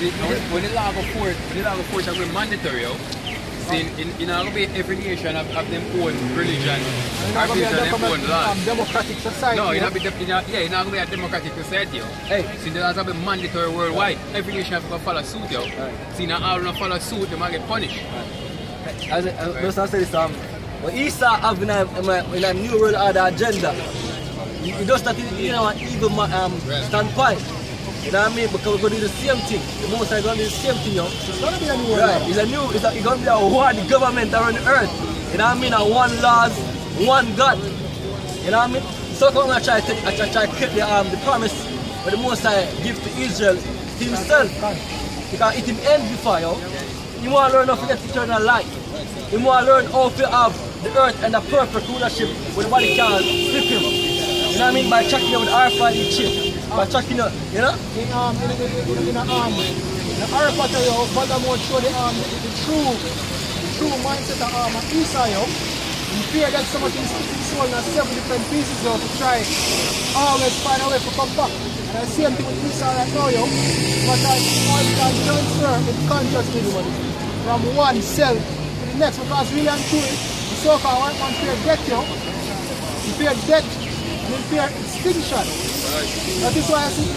See, when, when the law go forth, the law go forth and we're mandatory, yo. See, in, in, in all be every nation have, have them own religion, It's or not going to based be a on them own laws. um, democratic society. No, you it not be, de- it not, yeah, it's not going to be a democratic society, yo. Hey. See, the laws have been mandatory worldwide. Every nation have to follow suit, yo. See, now all not follow suit, they might get punished. As I, as just I say this, um, what Isa have in a, in a, in a new world order agenda, he, he does that in, you know, an evil um, standpoint. You know what I mean? Because we're going to do the same thing. The most are going to do the same thing, yo. It's going to be a new world. Right, it's a new, it's, a, it's to be a one government around the earth. You know what I mean? A one laws, one God. You know what I mean? So come I try to, I try, try to keep the, um, the promise but the Most High give to Israel himself. Because it him end before, yo. You want to learn how to get eternal life. You want to learn how to have the earth and the perfect rulership where nobody can slip him. You know what I mean? By checking out with RFID chip. By checking out, you know? in um in in in, in, um the Arab yo, Voldemort show the um the, the true the true mindset of um Esau yo. In fear that some of things his soul in seven different pieces yo to try always find a way to come back. And the same thing with Esau right now yo. But I all can transfer in consciousness from one cell to the next because really and truly the so-called white man fear death yo. He fear death fear extinction. That is why I see the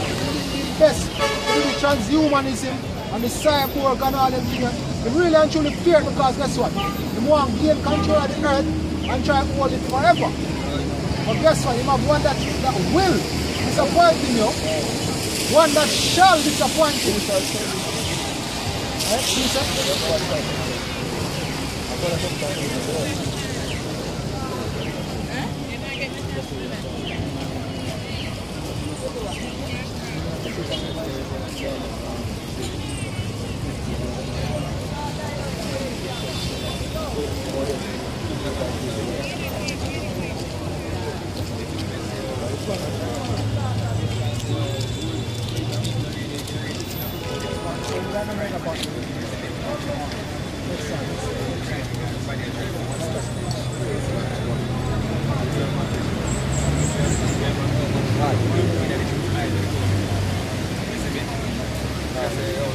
best to the transhumanism and the cyborg and all them things. They really and truly fear because guess what? They want to gain control of the earth and try to hold it forever. But guess what? You have one that, that will disappoint in you, one that shall disappoint you. Right?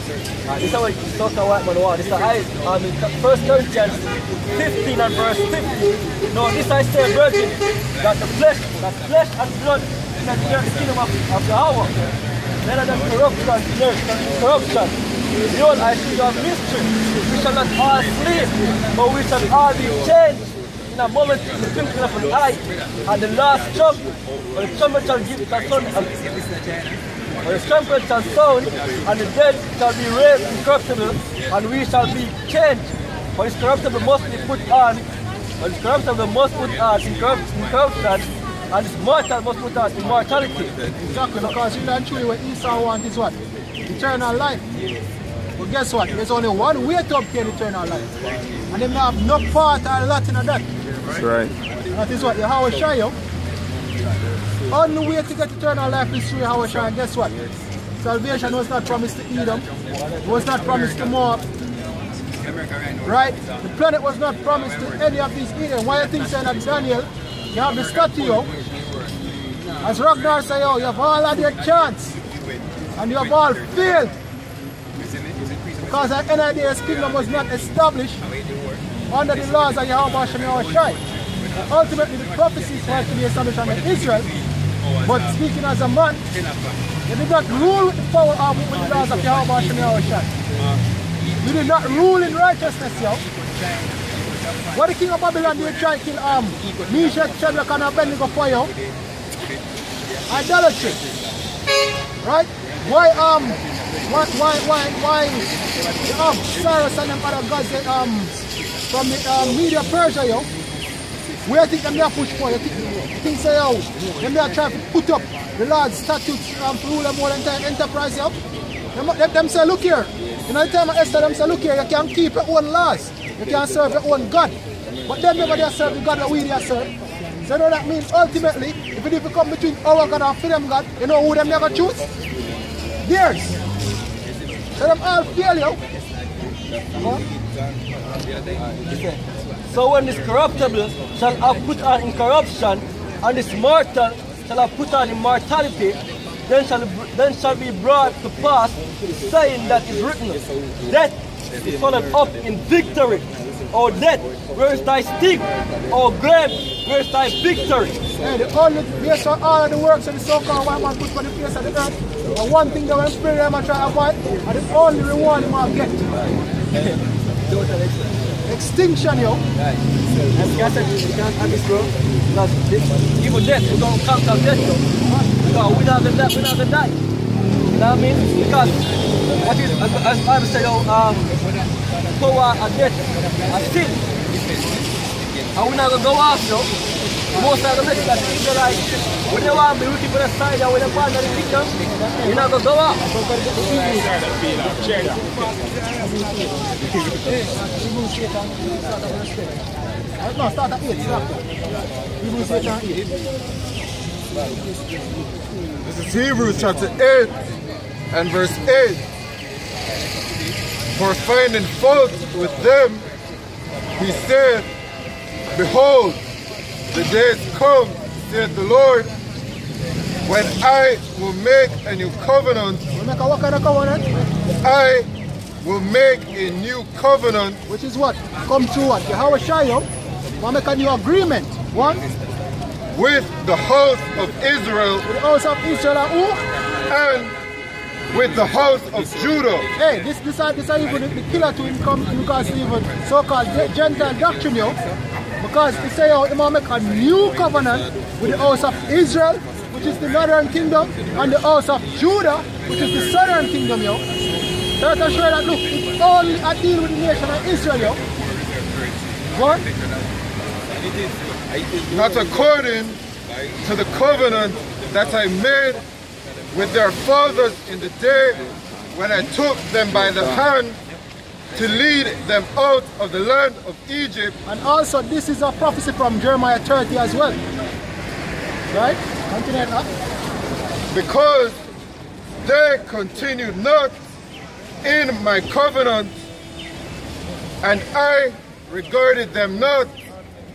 Is what talk about white man. This is I um, in First Corinthians 15 and verse 50. No, this I say, virgin, that the flesh, that flesh and blood is not near the kingdom of, of the hour. Better than corruption, dirt, corruption. Behold, I see your mystery. We shall not all sleep, but we shall all be changed in a moment, in the twinkling of an eye. And the last trumpet, when the trumpet shall give the son of the trumpet shall sound, and the dead shall be raised incorruptible, and we shall be changed. For this corruptible must be put on, for this corruptible must put on incorrupt- incorruption, and this mortal must put on immortality. Exactly, because you and truly what Esau wants is what? Eternal life. But guess what? There's only one way to obtain eternal life. And them not have no part or lot in that. That's right. That is what Yahweh Shai you. Only way to get eternal life is through Shai. And guess what? Salvation was not promised to Edom. It was not promised to Moab. Right? The planet was not promised to any of these Eden. Why you think saying that Daniel, you have the statue. As Ragnar say, yo, you have all had your chance. And you have all failed. Because the NIDS kingdom was not established under the laws of Yahweh Hashem. Ultimately the prophecies was to be established under Israel. But speaking as a man, they did not rule with the power of with the laws of Yahweh Hashem Yahweh Shai. You did not rule in righteousness, yo. What the king of Babylon did try to kill um, Meshach, Shadrach, and Abednego for you? Idolatry. Right? Why um why why why why um Cyrus and them other gods um from the um, Media Persia yo where you think them there push for? You think, think say yo them there try to put up the Lord's statutes to rule them entire enterprise up. Them, them, them say look here, you know the time of Esther them say look here, you can't keep your own laws, you can't serve your own God. But them never they serve the God that we there serve. So you know that means ultimately, if it come between our God and freedom God, you know who them never choose? Theirs. So them all fail you. So when this corruptible shall have put on incorruption, and this mortal shall have put on immortality, then shall, then shall be brought to pass, saying that is written, Death is swallowed up in victory. O death, where is thy sting? O grave, where is thy victory? Hey, the only based on all of the works of the so-called white man put on the face of the earth, and one thing that when spirit them and try to avoid, and the only reward them will get. Extinction, yo. And God said, you can't have this, bro. Because this- even death, we're going to conquer death, though. Because we're not going to die. We're not going to die. You know what I mean? Because what is, as, as Bible said, oh, um, power of death, of sin. And we're not going to go off, yo. Most of the message that Israelites, when they want to be looking for the side and when they want the kingdom, you're not going to go. Uh, No, start at 8. Hebrews 8 and 8. This is Hebrews chapter 8 and verse 8. For finding fault with them, he said, Behold, the days come, saith the Lord, when I will make a new covenant. We make a what kind of covenant? I will make a new covenant Which is what? Come to what? Yahweh Shayim. We make a new agreement. One, with the house of Israel with the house of Israel and with the house of Judah. Hey, this this are this are even the, the killer to him come to even so-called Ge- Gentile doctrine, yo. Because they say he will make a new covenant with the house of Israel, which is the northern kingdom, and the house of Judah, which is the southern kingdom, yo. So to show that look, it's only a deal with the nation of Israel, yo. What? not according to the covenant that I made with their fathers in the day when I took them by the hand to lead them out of the land of Egypt, And also this is a prophecy from Jeremiah 30 as well. Right? Continue on. because they continued not in my covenant, and I regarded them not,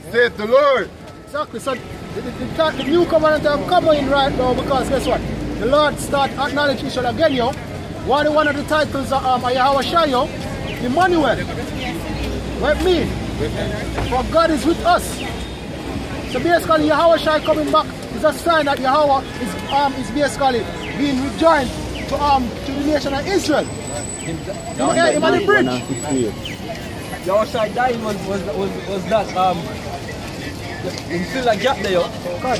saith the Lord. Exactly. So the, the, the, new covenant come in right now because guess what? The Lord start acknowledging Israel again, yo. One, one of the titles of um, Yahweh Shai, yo, Emmanuel. What it mean? For God is with us. So basically Yahweh Shai coming back is a sign that Yahweh is um is basically being rejoined to um to the nation of Israel. Yeah, him and the bridge. Your side dying was, was, was, was that, um, you feel like gap there. Right,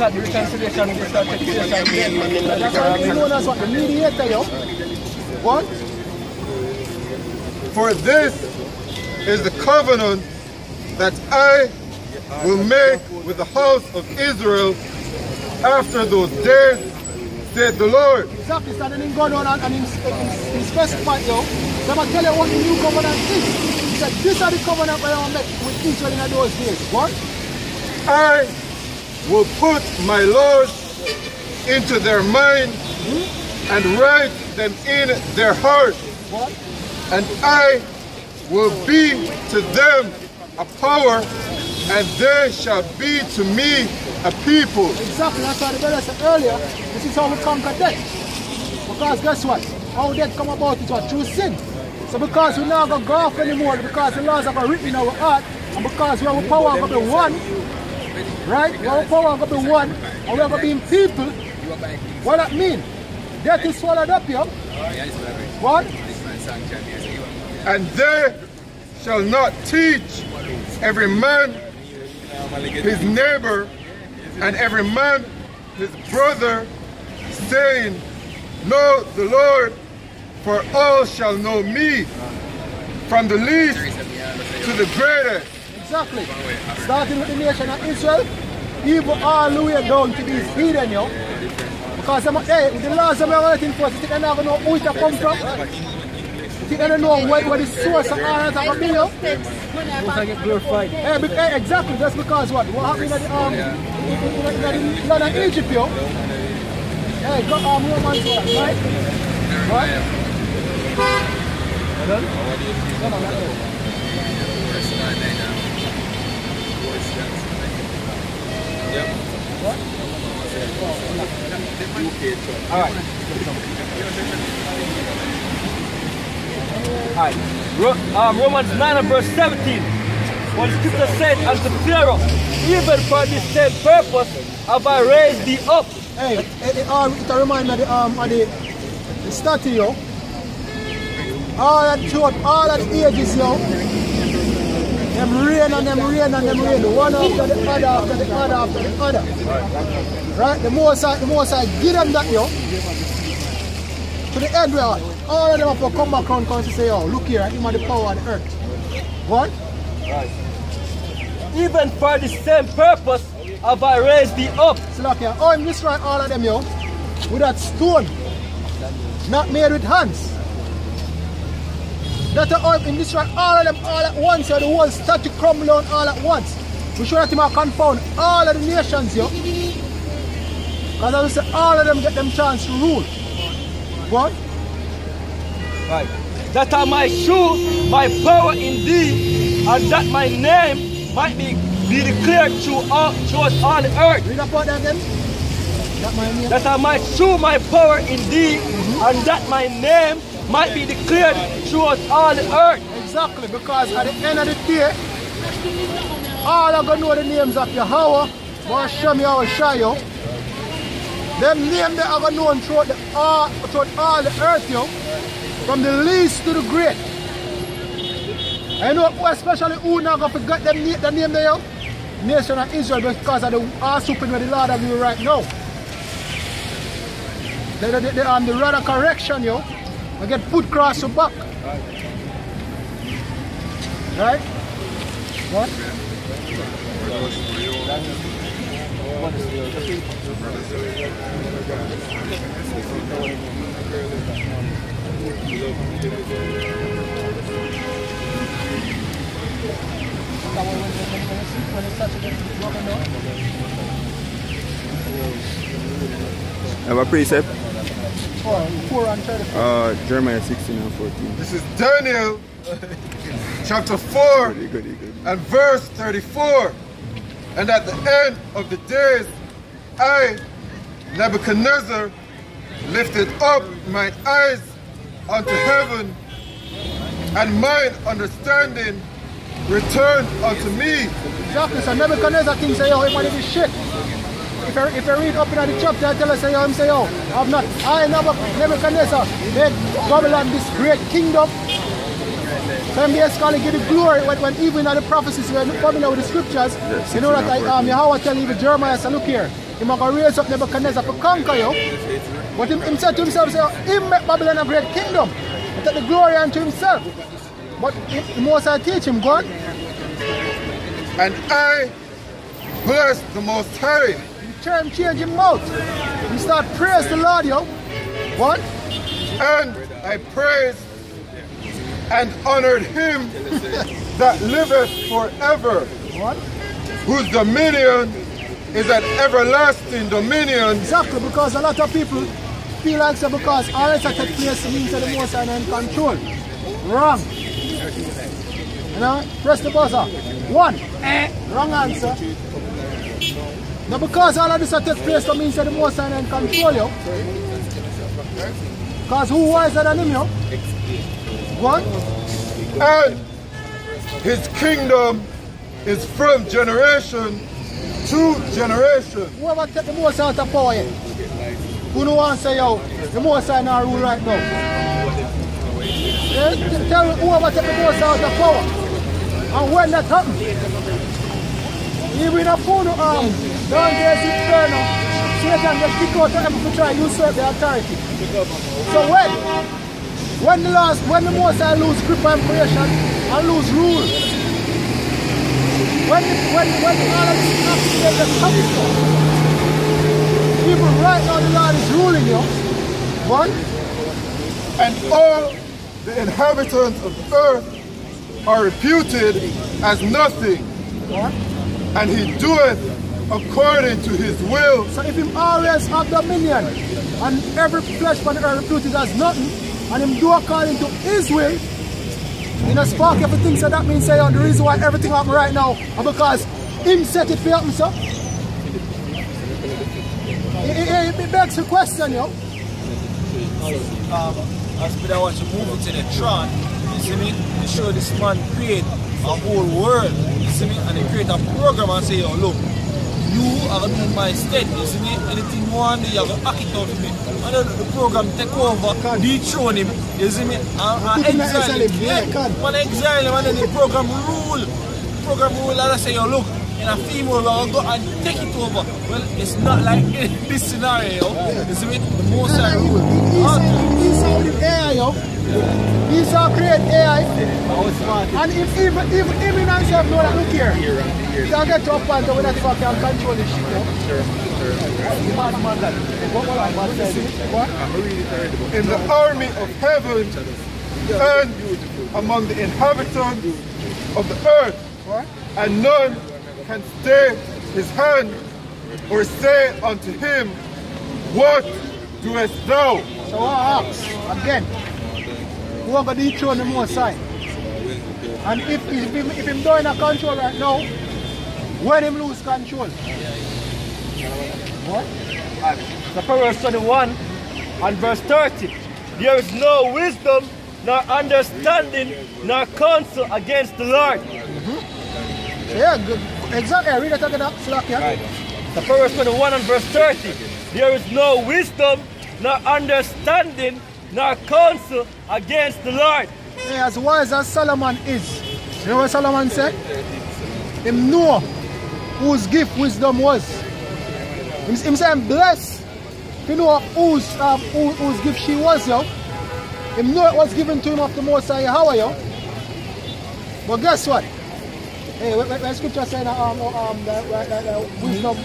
at the reconciliation, we start taking place again. That's why we known as what the mediator, yo. What? For this is the covenant that I will make with the house of Israel after those days, said the Lord. Exactly, so then he go down and, and he, he, he specified, yo. So I'm to tell you what the new covenant is. He said, these are the covenant that I will make with Israel in those days. What? I will put my laws into their mind hmm? and write them in their heart, What? And I will be to them a power, and they shall be to me a people. Exactly, that's why the brother said earlier, this is how we conquer death. Because guess what? How death come about is what? Through sin. So because we now go go off anymore, because the laws are written in our heart, and because we have a power of the one, right? We have a power of the one, and we have being people, what that mean? Death is swallowed up here. What? And they shall not teach every man his neighbor and every man his brother, saying, Know the Lord, for all shall know me, from the least to the greatest. Exactly. Starting with the nation of Israel, even all the way down to these heathen, yo. Because them, hey, with the laws of everything for us, you think they never know who it come from? You they don't know where, where the source of all that have been, yo? Most I get glorified. Hey, be- exactly, that's because what? What happened in the, um, in, in, in, in the Egypt, yo? Hey, go, um, Romans 1, right? Right? Alright. Um, Romans 9 and verse 17. What the scripture said unto Pharaoh, even for this same purpose have I raised thee up. Hey, it, um, it remind me of the, um, of the, the statue, yo. All that throughout all that ages, yo. Them reign and them reign and them reign, The one after the other, after the other, after the other. Right? The more side, the more side, give them that, yo. To the end where all of them have to come back around and say, yo, look here, him have the power of the earth. What? Right. Even for the same purpose have I raised thee up. So look here, oh, him destroy all of them, yo. With that stone. Not made with hands. That oil him destroy all of them all at once, so the start to crumble down all at once. We show that him have confound all of the nations, yo. Because I will say all of them get them chance to rule. What? Right. That I might show my power in thee, and that my name might be, be declared through all, throughout all the earth. Read about that again. That my name. That I might show my power in thee, and that my name might be declared throughout all the earth. Exactly, because at the end of the day, all are gonna know the names of Yahweh, Hashem Yahweh Shayo. Them names they are gonna know throughout, the, all, throughout all the earth, yo. From the least to the great. I know especially who not gonna forget them the name there. Nation of Israel because of the all supreme where the Lord have you right now. They, they, they on the rod of correction, yo. I get put cross your back. Right? What? Have a precept? Four, four and thirty. Uh, Jeremiah 16 and 14. This is Daniel chapter 4 Goody, goody, goody. and verse 34. And at the end of the days, I, Nebuchadnezzar, lifted up my eyes unto heaven, and mine understanding returned unto me. Exactly. So Nebuchadnezzar king say, yo, everybody be shit. If you, if you read up in the chapter, I tell us, say, yo, him say, yo, I'm not. I Nebu- Nebuchadnezzar made Babylon this great kingdom. So him basically give the glory when, when even in the prophecies, when coming out with the scriptures, Yes, you know that I, 16 um, Yahweh tell even Jeremiah, say, look here, him going to raise up Nebuchadnezzar to conquer you. But him, him said to himself, say, him make Babylon a great kingdom. He take the glory unto himself. But if the most I teach him, God, And I bless the Most High, turn change him mouth. He start praise the Lord, yo. What? and I praise and honored him that liveth forever, What? whose dominion is an everlasting dominion. Exactly, because a lot of people feel like so because all this take place means that the most are in control. Wrong. You know, press the buzzer. One. Eh. Wrong answer. Now because all of this take place that means that the most are in control, yo. Because who wiser than him, yo? What? And his kingdom is from generation to generation. Whoever take the most out of power? Who no want say, yo, the most I now rule right now? Yeah, tell whoever take the most out of power. And when that happen, even a fool um, down there is inferno, Satan get kicked out heaven to try to usurp the authority. So when? When the last, when the most I lose grip on creation and lose rule, when when when all of this accident that happens, people right now the Lord is ruling you. One, And all the inhabitants of the earth are reputed as nothing. one. And he doeth according to his will. So if him always have dominion and every flesh on the earth reputed as nothing, and him do according to his will, in a spark everything, so that means say oh, the reason why everything happen right now are because him set it for happen, so. Him it, it begs the question, yo. um, as I want to move it to the Tron, you see me? To show this man create a whole world, you see me? And they create a program and say, yo, look, you are do my stead, you see me? Anything you want, you have to act it out for me. And then the program take over, dethrone him, you see me? And, and Put him in exile him. yeah, Yeah, man exile him and then the program rule. Program rule and I say, yo, look, in a female, we'll go and take it over. Well, it's not like this scenario, you see me? The most I rule. Esau with AI, yo. Esau create AI. Oh, and if even if him himself know that look here, he can get to a point where that fuck can control the shit, yo. What? In the army of heaven and among the inhabitants of the earth, and none can stay his hand or say unto him, What doest thou? So I ask again, who are going to dethrone the most side? And if, if, him, if him doing a control right now, when him lose control? What? The Proverbs 21 and verse 30. There is no wisdom, nor understanding, nor counsel against the Lord. Mm-hmm. Yeah, good. Exactly. Read it again, slack, yeah? The Proverbs 21 and verse 30. There is no wisdom, nor understanding, nor counsel against the Lord. Hey, as wise as Solomon is, you know what Solomon said? Him know whose gift wisdom was. Him, him say, I'm blessed. You know whose, um, who, whose gift she was, yo. Him know it was given to him of the Most High Yahweh, yo. But guess what? Hey, when, when when scripture saying that um, um, that, that, that, that wisdom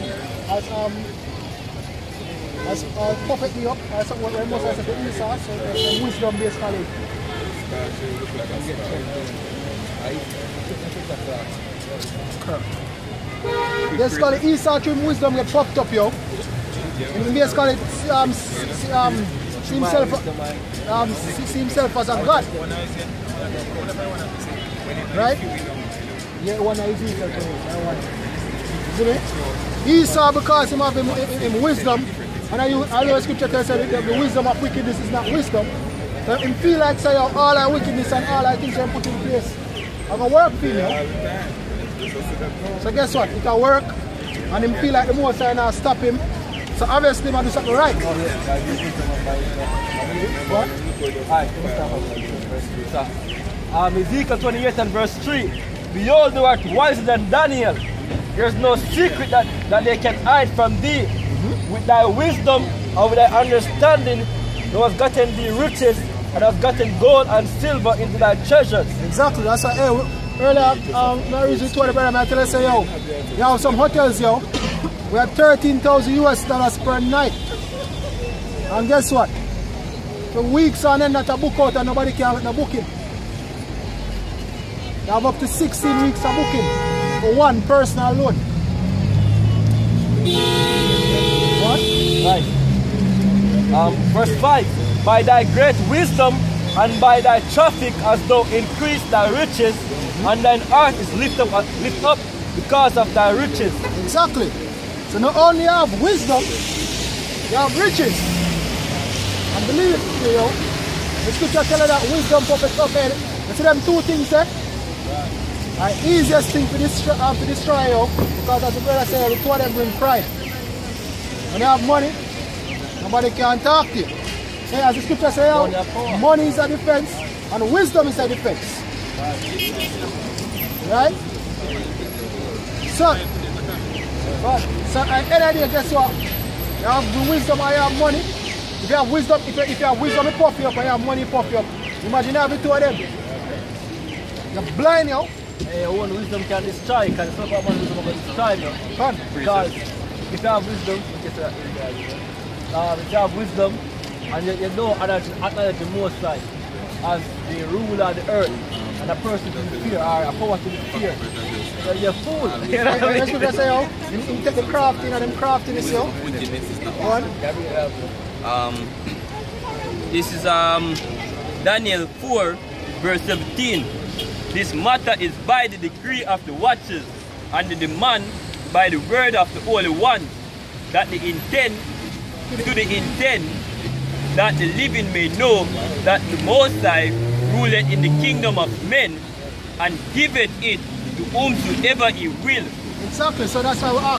as um, as uh, perfectly up, as what when Moses said to Esau, so the, the wisdom basically Basically, Esau through him wisdom get fucked up, yo. And basically, um, see, um, see himself, um, see, himself as a god, right? Yeah, one of Ezekiel to me. See me? Esau, because him have him, him, him wisdom, and I use, I know scripture tells us that the wisdom of wickedness is not wisdom. So him feel like say all our wickedness and all our things are put in place. I'm gonna work for him, yo. So guess what? It can work and him feel like the most I now stop him. So obviously him do something right. What? Um, Ezekiel 28 and verse 3. Behold, thou art wiser than Daniel. There is no secret that, that they can hide from thee. With thy wisdom and with thy understanding, thou hast gotten thee riches and hast gotten gold and silver into thy treasures. Exactly. That's why hey, earlier um we told the brother I tell say yo, you have some hotels yo. We have 13,000 US dollars per night. And guess what? For weeks on end that a book out and nobody can get no booking. You have up to 16 weeks of booking for one person alone. What? Right. Um, verse 5. By thy great wisdom and by thy traffic as thou increase thy riches, and thine heart is lifted up, lift up because of thy riches. Exactly. So not only have wisdom, you have riches. And believe it, you know, the scripture tell you that wisdom up head. You see them two things there? The easiest thing to destroy, uh, to destroy you, because as the brother said, the two of them bring pride. When you have money, nobody can talk to you. Hey, as the scripture says, Money is a defense and wisdom is a defense. Right? So, but, so at the end of the day, guess what? You have the wisdom you have money. If you have wisdom, if you, if you have wisdom, it puff you up, and you have money, it puff you up. Imagine having two of them. You're blind, yo. Hey, your own wisdom can destroy, can it's not about wisdom can destroy you. Can. Because if you have wisdom, you get to that um, if you have wisdom and you, you know acknowledge, the most high as the ruler of the earth and a person to be fear or a power to fear, you're a fool. You know what I Let's mean? go say, yo. You, take the crafting and them crafting is, yo. One. Um, this is um, Daniel 4, verse 17. This matter is by the decree of the watchers and the demand by the word of the Holy One that the intent to the intent that the living may know that the Most High ruleth in the kingdom of men and giveth it to whomsoever he will. Exactly. So that's why we ask.